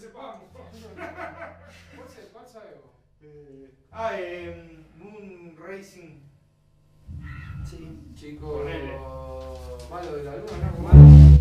sepamos. ¿Cuál, se, cuál sabe vos? Eh, ah, em, eh, Moon Racing. Sí. Chico, malo de la luna, ¿no?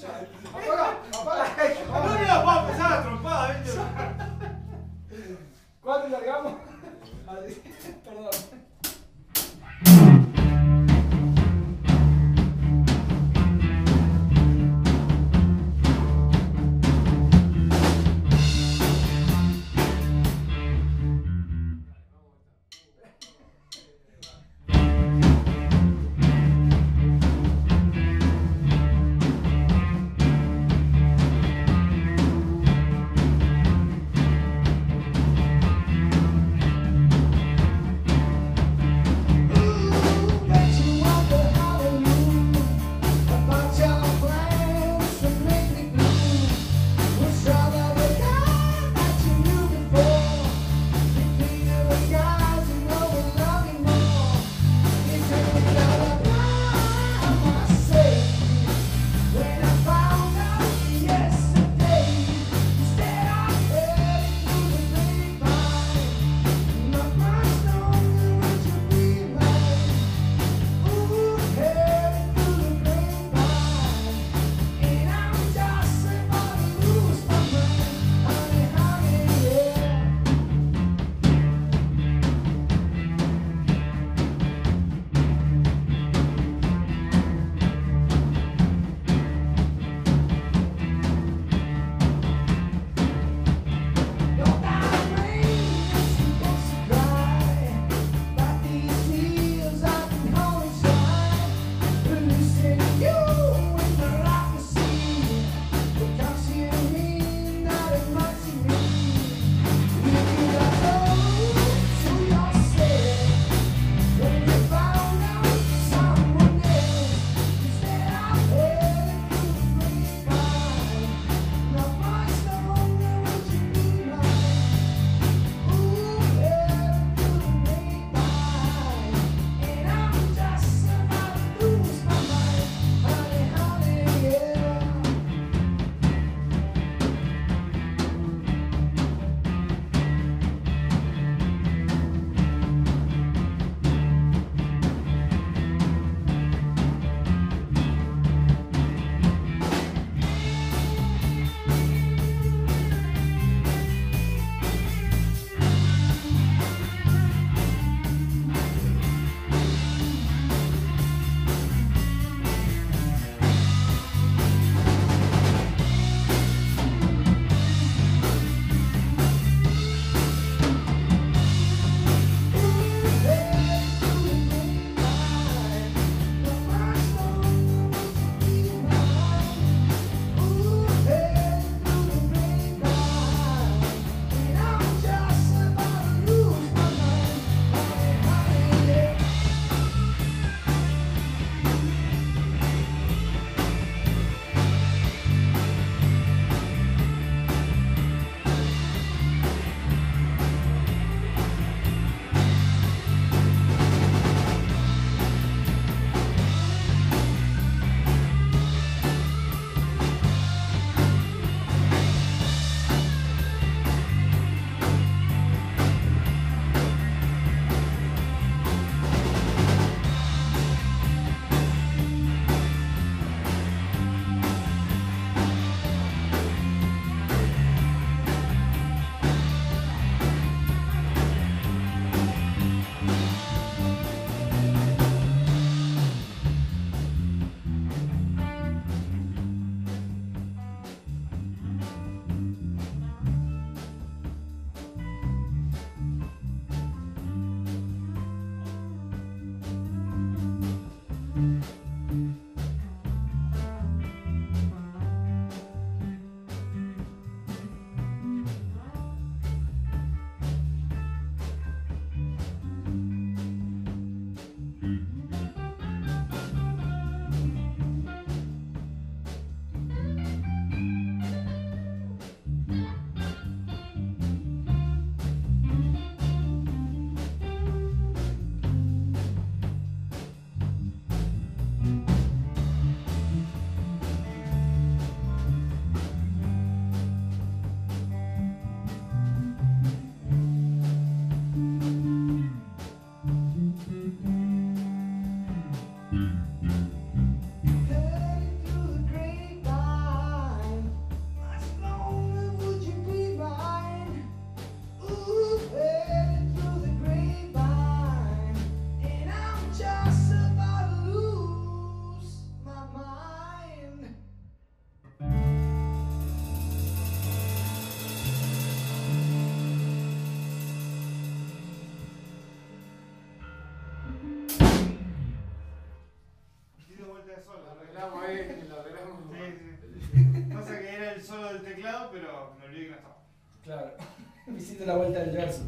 child.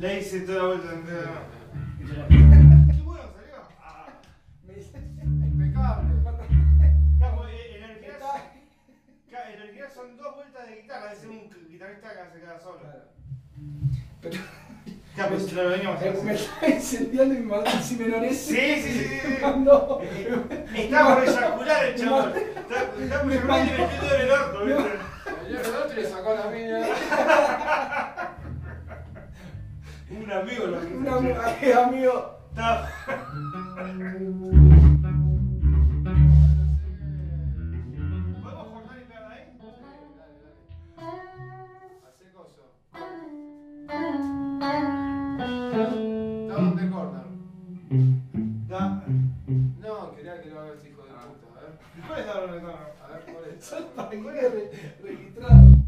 Le hice toda la vuelta Qué bueno salió. Ah. Me dice. Impecable. Claro, eh, en realidad son dos vueltas de guitarra, es un guitarrista que hace cada solo. Claro. Pero Claro, pues lo veníamos me, estaba incendiando y me mandó si menores. Sí, sí, sí, sí, sí. Me mandó. Está por eyacular el. Está, está por eyacular y metiendo en el orto, ¿viste? El otro le sacó la mina. Un amigo lo Un amigo, amigo. Está. ¿Podemos cortar y pegar ahí? Hacé coso. Down the corner. Da. No, quería que lo haga hijo de puta. A ver, ¿Cuál es la a ver, ¿cuál es? Salta que re- registrado.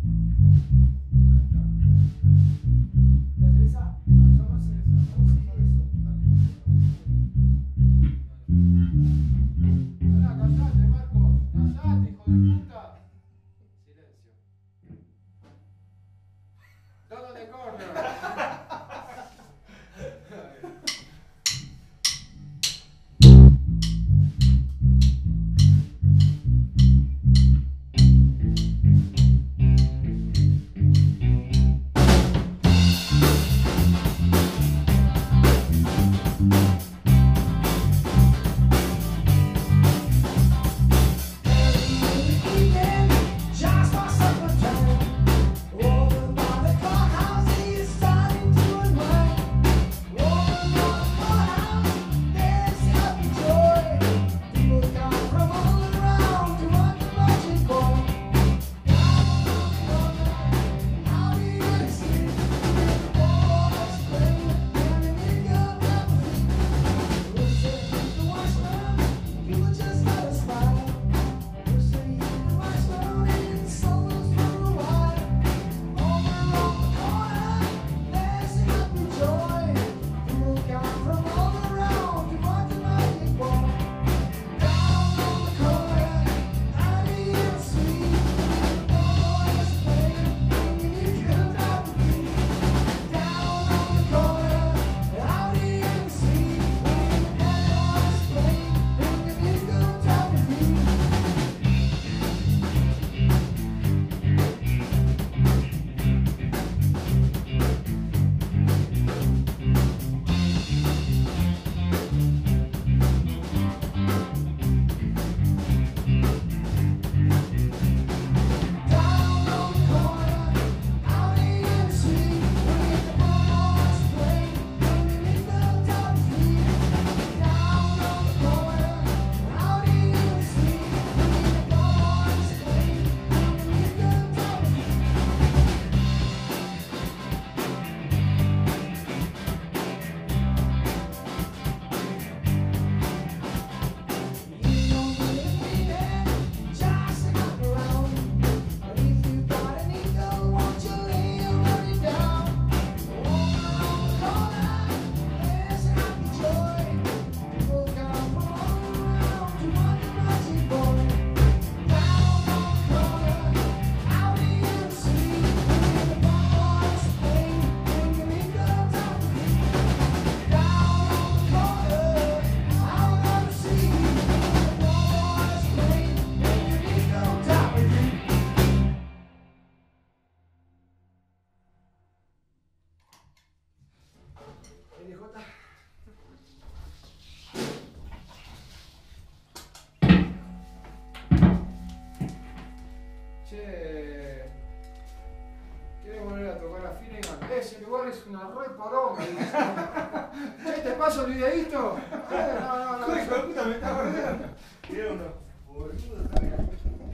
Dice. Che, ¿te paso el videíto? Eh, no, no, no. Hijo de puta, me está uno. Boludo.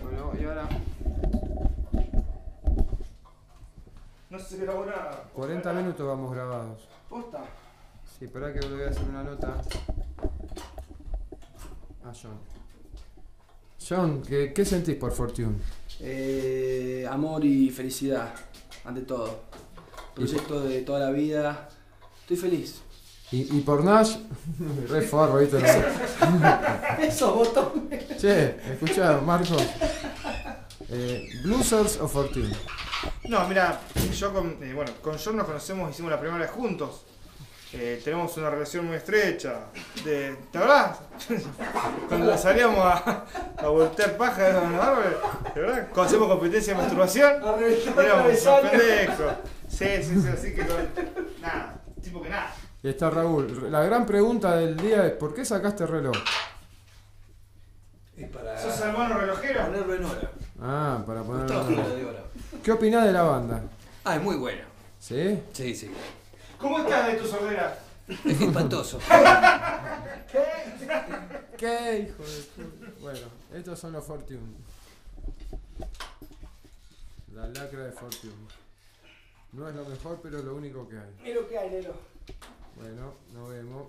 Bueno, y ahora. No se grabó nada. 40 minutos vamos grabados. Posta. Sí, espera que le voy a hacer una nota. A John. John, ¿qué, qué sentís por Fortune? Eh, amor y felicidad, ante todo. Proyecto de toda la vida. Estoy feliz. Y, y por Nash, re forro, ¿viste? Esos botones. Che, escucha, Marcos. Eh, ¿Bluesers o Fortune? No, mira, yo con, eh, bueno, con John nos conocemos, hicimos la primaria juntos. Eh, tenemos una relación muy estrecha. De, ¿Te acordás? Cuando salíamos a, a voltear paja en los árboles, ¿te acordás? Cuando hacemos competencia de masturbación, éramos pendejos. Sí, sí, sí, así que con- nada, tipo que nada. Y está Raúl. La gran pregunta del día es: ¿por qué sacaste el reloj? Para ¿Sos hermano relojero? ponerlo en hora. Ah, para ponerlo. De hora. ¿Qué opinás de la banda? Ah, es muy bueno. ¿Sí? Sí, sí. ¿Cómo estás de tu sordera? Es espantoso. ¿Qué hijo de puta? Bueno, estos son los Fortune. La lacra de Fortune. No es lo mejor, pero es lo único que hay. Es lo que hay, Nero. Bueno, nos vemos.